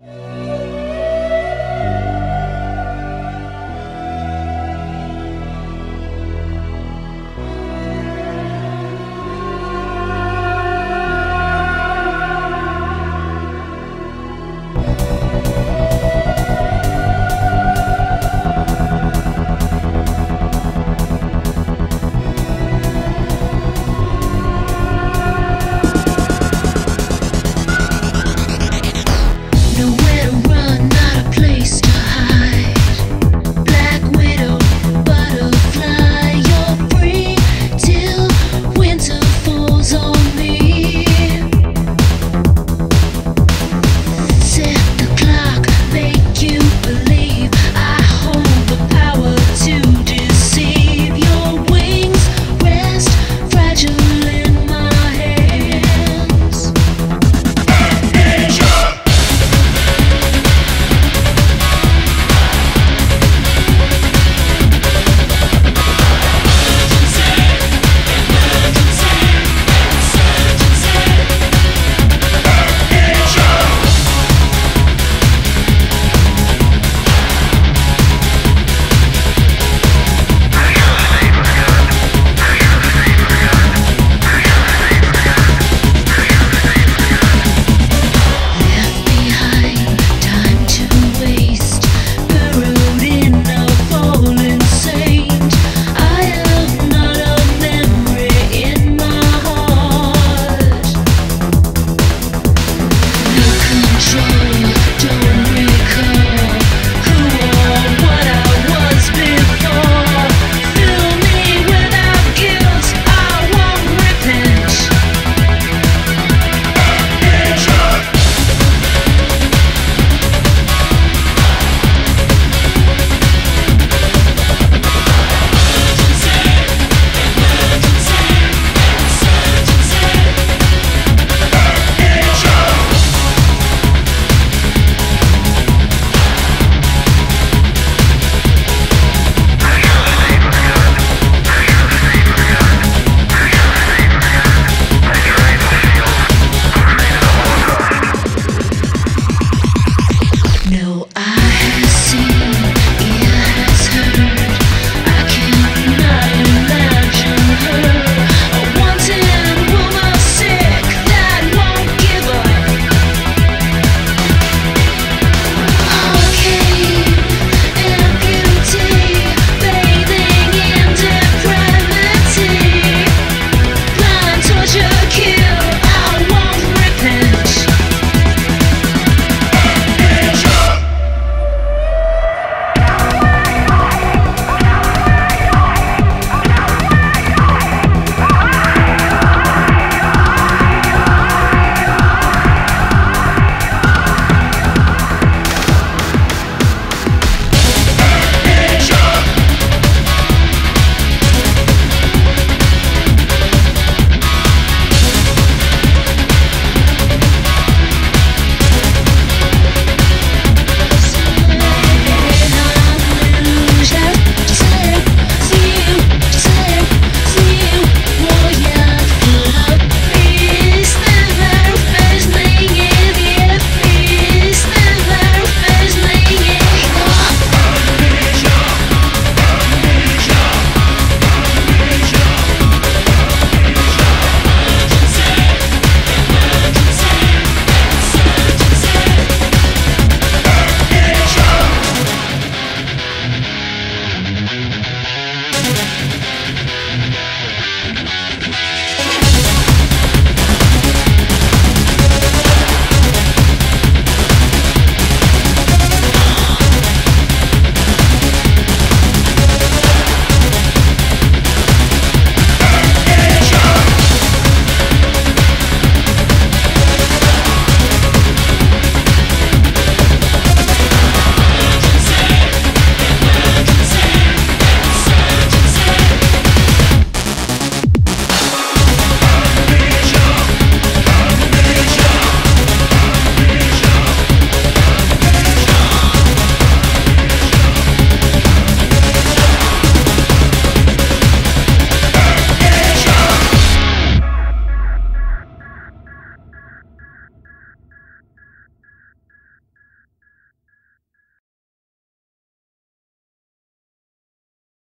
you